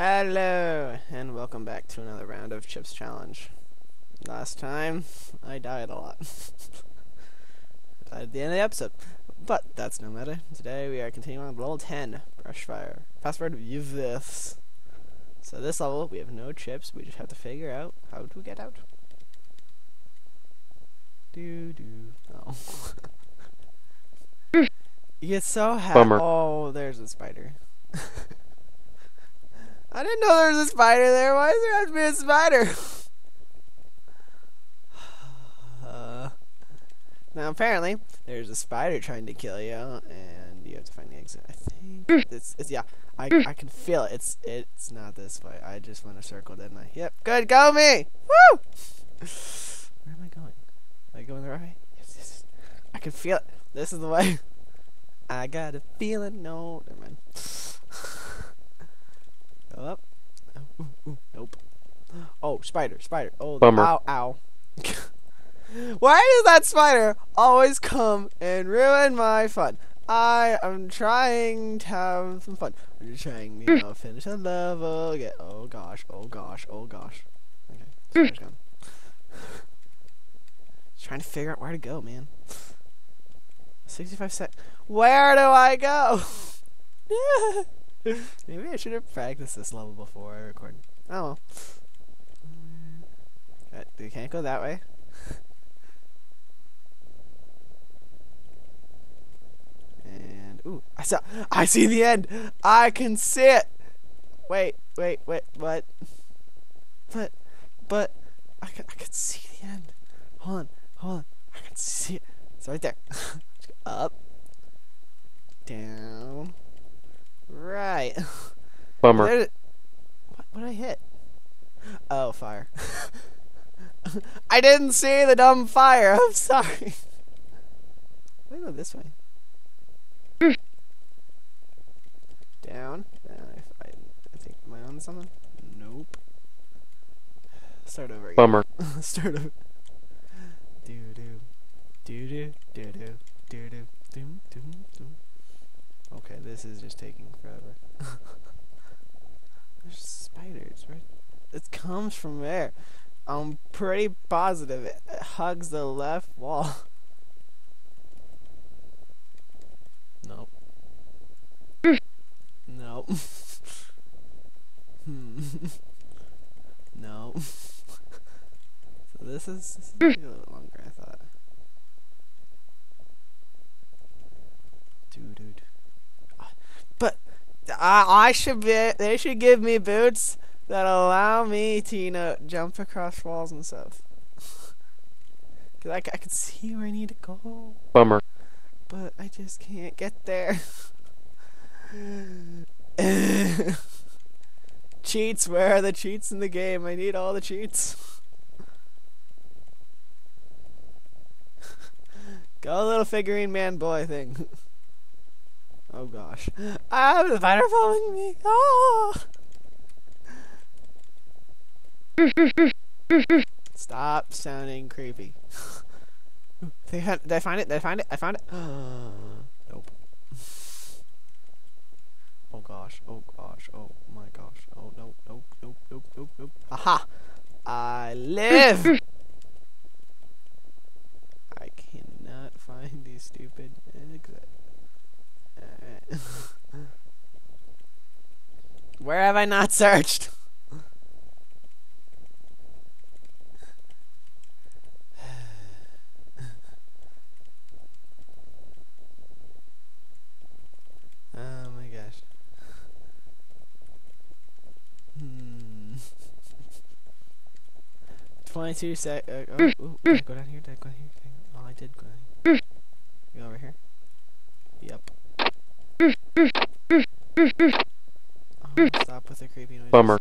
Hello, and welcome back to another round of Chips Challenge. Last time, I died a lot. died at the end of the episode. But that's no matter. Today we are continuing on level 10, Brush Fire. Password this. So this level, we have no chips, we just have to figure out how to get out. Do do. Oh. you get so happy. Oh, there's a spider. I didn't know there was a spider there. Why does there have to be a spider? uh, now apparently there's a spider trying to kill you, and you have to find the exit. I think it's, it's yeah. I I can feel it. It's it's not this way. I just went a circle, didn't I? Yep. Good. Go me. Woo. Where am I going? Am I going the right way? Yes, yes. I can feel it. This is the way. I got a feeling. No, never mind. Up. Oh, ooh, ooh, nope. Oh, spider, spider. Oh, Bummer. ow, ow. Why does that spider always come and ruin my fun? I am trying to have some fun. I'm just trying, you mm. know, finish a level. Get. Oh gosh. Oh gosh. Oh gosh. Okay. Mm. Spider's gone. Trying to figure out where to go, man. 65 sec. Where do I go? Maybe I should have practiced this level before I recorded. Oh. Uh, You can't go that way. and ooh, I saw. I see the end. I can see it. Wait, wait, wait. What? But, but, I can, I can see the end. Hold on, hold on. I can see it. It's right there. Up, down, right. Bummer. There- What, what did I hit? Oh, fire. I didn't see the dumb fire. I'm sorry. Let me go this way. Down. Uh, Down. I, I, I think, am I on something? Nope. Start over again. Bummer. Start over. Do do. Do do. Do do. Do do. Doom doom doom. Okay, this is just taking forever. There's spiders, right? It comes from there. I'm pretty positive it hugs the left wall. Nope. nope. hmm. no. so this is, this is gonna be a little longer, I thought. Dude, dude. But I, I should be. They should give me boots that allow me to, you know, jump across walls and stuff. Cause I, I can see where I need to go, Bummer. but I just can't get there. cheats. Where are the cheats in the game? I need all the cheats. Go, little figurine man boy thing. Oh gosh. I have the spider following me. Oh! Stop sounding creepy. they had, did I find it? Did I find it? I found it. nope. Oh gosh. Oh gosh. Oh my gosh. Oh no. Nope. Nope. Nope. Nope. Nope. Aha! I live. I cannot find these stupid exit. Where have I not searched? Oh my gosh. Hmm. 22 sec. Uh, oh, ooh, I go down here? Did go down here? Oh, I did go down here. Go over here. Yep. Oh, stop with the creepy noises. Bummer.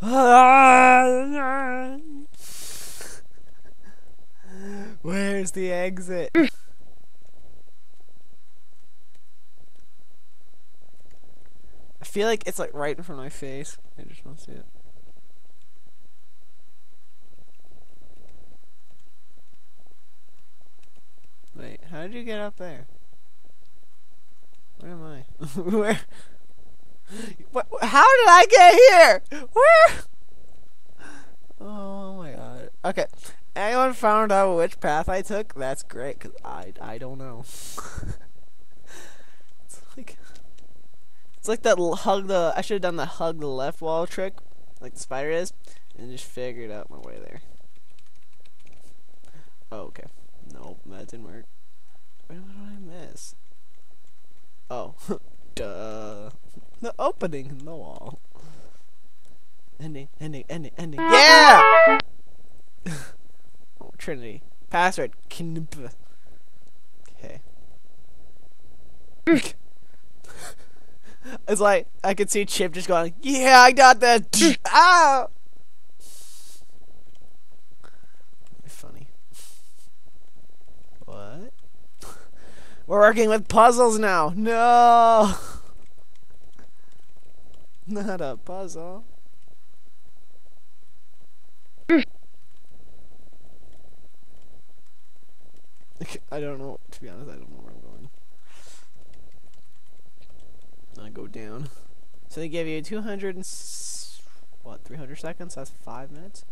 Where's the exit? I feel like it's like right in front of my face. I just want to see it. Wait, how did you get up there? Where am I? Where? What, how did I get here? Where? Oh my god. Okay. Anyone found out which path I took? That's great, cause I I don't know. it's like it's like that hug the. I should have done the hug the left wall trick, like the spider is, and just figured out my way there. Oh, okay. Nope, that didn't work. What did I miss? Oh, duh. The opening in the wall. Ending, ending, ending, ending. Yeah! oh, Trinity. Password. Okay. it's like, I could see Chip just going, Yeah, I got that! Ow! Ah! Funny. What? We're working with puzzles now. No! Not a puzzle. I don't know. To be honest, I don't know where I'm going. I go down. So they give you 200 and what? 300 seconds. That's five minutes.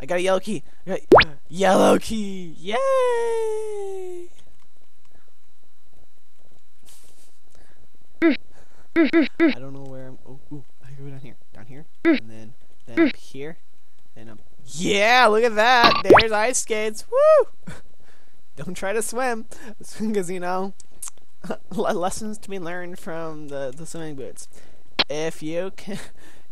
I got a yellow key. I got yellow key. Yay! I don't know where I'm. Oh, ooh, I go down here, down here, mm. and then then mm. up here, and up. Yeah, look at that. There's ice skates. Woo! Don't try to swim, because you know, lessons to be learned from the the swimming boots. If you can,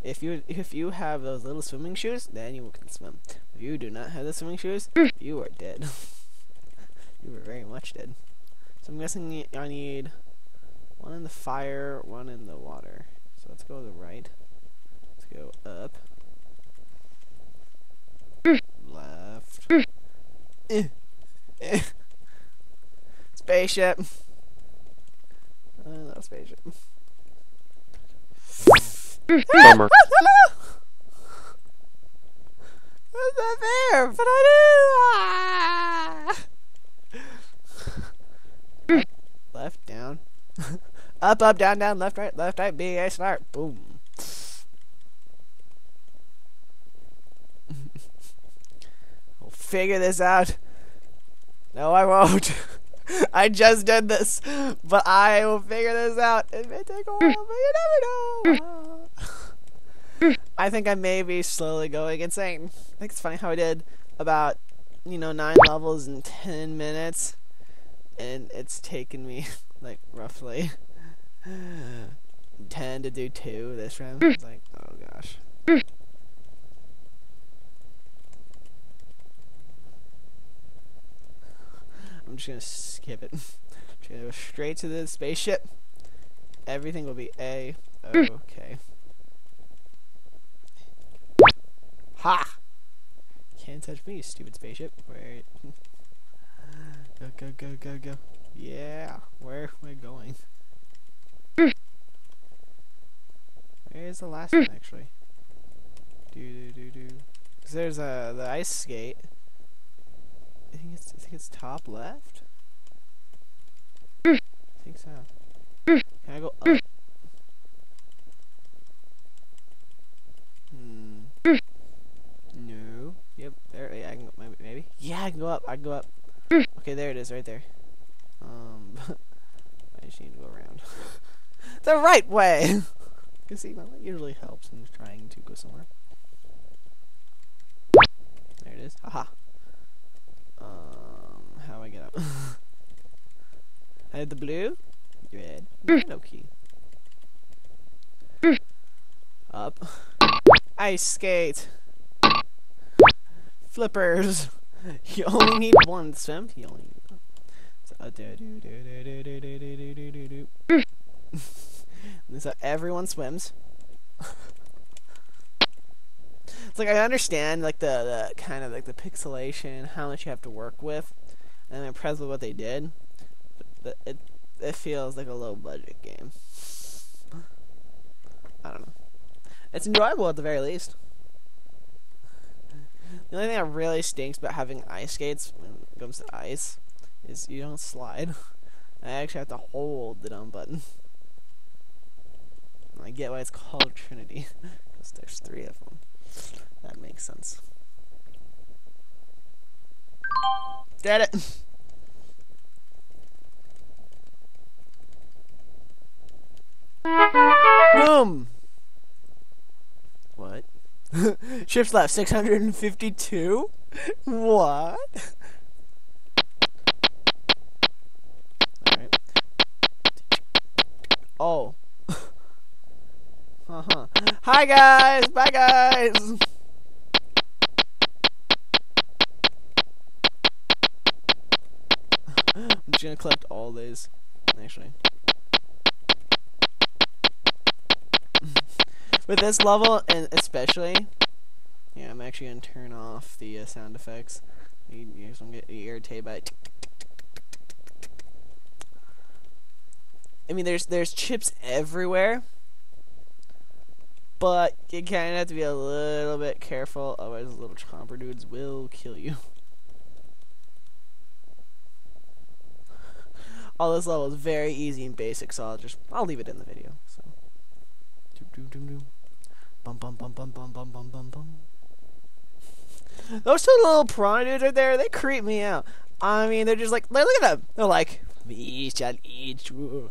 if you if you have those little swimming shoes, then you can swim. If you do not have the swimming shoes, mm. you are dead. you are very much dead. So I'm guessing I need one in the fire, one in the water. So let's go to the right. Let's go up. Left. Eh. Eh. Spaceship. Uh, no spaceship. Bummer. That's not fair, but I do. Ah. Left, down. up, up, down, down, left, right, left, right, B, A, start. Boom. I'll figure this out. No, I won't. I just did this, but I will figure this out. It may take a while, but you never know. I think I may be slowly going insane. I think it's funny how I did about, you know, nine levels in ten minutes, and it's taken me like roughly ten to do two this round. Mm. It's like, oh gosh. Mm. I'm just gonna skip it. just gonna go straight to the spaceship. Everything will be a okay. Ha! Can't touch me, you stupid spaceship. Where? Go go go go. Yeah. Where am I going? Where's the last one actually? Do do do do. Cause there's a the ice skate. I think it's I think it's top left. I think so. Can I go up? Hmm. No. Yep. There. Yeah, I can go. Maybe. Maybe. Yeah, I can go up. I can go up. Okay, there it is, right there. Um. I just need to go around. the right way. You know that usually helps in trying to go somewhere. There it is. Haha. Um, how do I get up? I had the blue, red, yellow key. Up. Ice skate. Flippers you only need one swim. You only need one. So, so everyone swims. it's like I understand like the, the kind of like the pixelation, how much you have to work with, and I'm impressed with what they did. But it it feels like a low budget game. I don't know. It's enjoyable at the very least. The only thing that really stinks about having ice skates when it comes to ice is you don't slide. I actually have to hold the down button. I get why it's called Trinity. Because there's three of them. That makes sense. Did it! Boom! What? Chips left 652? What? Alright. Oh. uh-huh. Hi guys! Bye guys! I'm just gonna collect all these, actually. With this level, and especially, yeah, I'm actually gonna turn off the uh, sound effects. You, you guys don't get irritated by it. I mean, there's there's chips everywhere, but you kind of have to be a little bit careful, otherwise, little chomper dudes will kill you. All this level is very easy and basic, so I'll just I'll leave it in the video. So, bum bum bum bum bum bum bum bum bum. Those two little piranha dudes right there, they creep me out. I mean, they're just like, look at them. They're like, we shall eat you.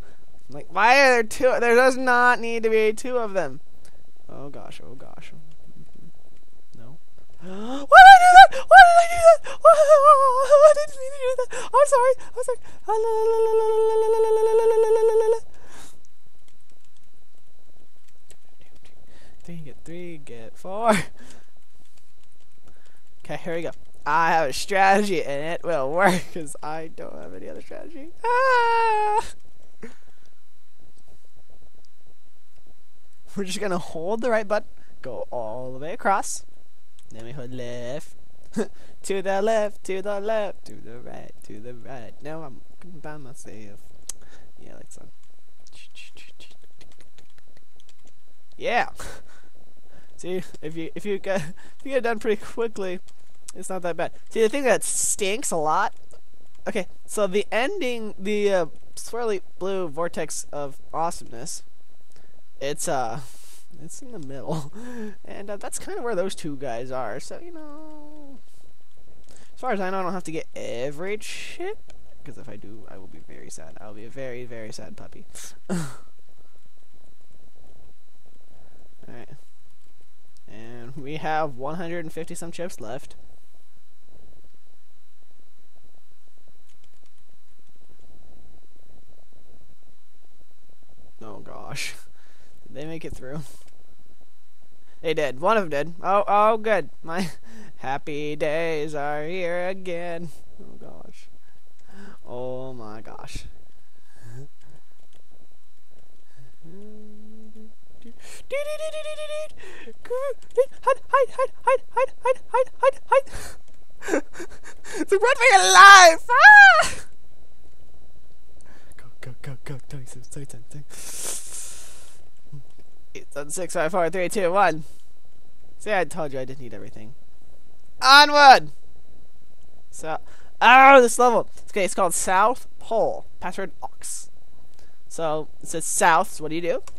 I'm like, why are there two? There does not need to be two of them. Oh gosh, oh gosh. No. Why did I do that? Why did I do that? Why, I didn't mean to do that. I'm sorry. I'm sorry. Three get three, get four. Okay, here we go. I have a strategy and it will work because I don't have any other strategy. Ah! We're just gonna hold the right button, go all the way across, then we hold left, to the left, to the left, to the right, to the right. Now I'm by myself. Yeah, like so. Yeah. See, if you if you get if you get done pretty quickly, it's not that bad. See, the thing that stinks a lot. Okay, so the ending, the uh, swirly blue vortex of awesomeness. It's uh, it's in the middle, and uh, that's kind of where those two guys are. So you know, as far as I know, I don't have to get every chip. Because if I do, I will be very sad. I will be a very, very sad puppy. Alright. And we have 150 some chips left. Oh gosh. Did they make it through? They did. One of them did. Oh, oh, good. My happy days are here again. Oh gosh. Oh my gosh. Hide, hide, hide, hide, hide, hide, hide, hide, hide. the run for your life! Ah! Go, go, go, go. Don't say, say Eight, seven, six, five, four, three, two, one. See, I told you I didn't need everything. Onward! So, oh, this level. Okay, it's called South Pole. Password Ox. So, it says south, so what do you do?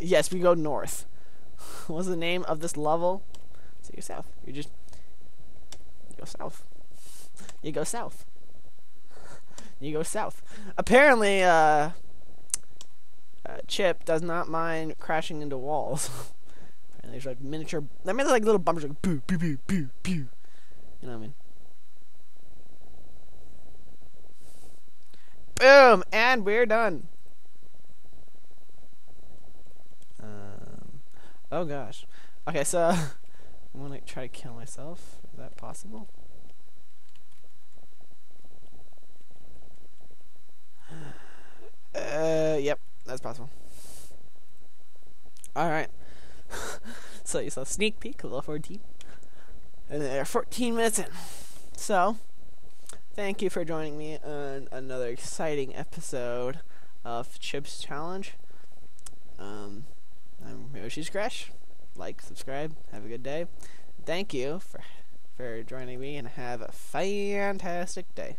Yes, we go north. What's the name of this level? So you're south. You just you go south. You go south. You go south. Apparently, uh, uh, Chip does not mind crashing into walls. Apparently, there's like miniature. I mean, there's like little bumpers like boo, boo, boo, boo, boo. You know what I mean? Boom, and we're done. Oh gosh. Okay, so I'm gonna try to kill myself. Is that possible? Uh, yep, that's possible. Alright. so you saw sneak peek, of level 14. And they're 14 minutes in. So, thank you for joining me on another exciting episode of Chips Challenge. Um, I'm Yoshi's Crash. Like, subscribe, have a good day. Thank you for for joining me and have a fantastic day.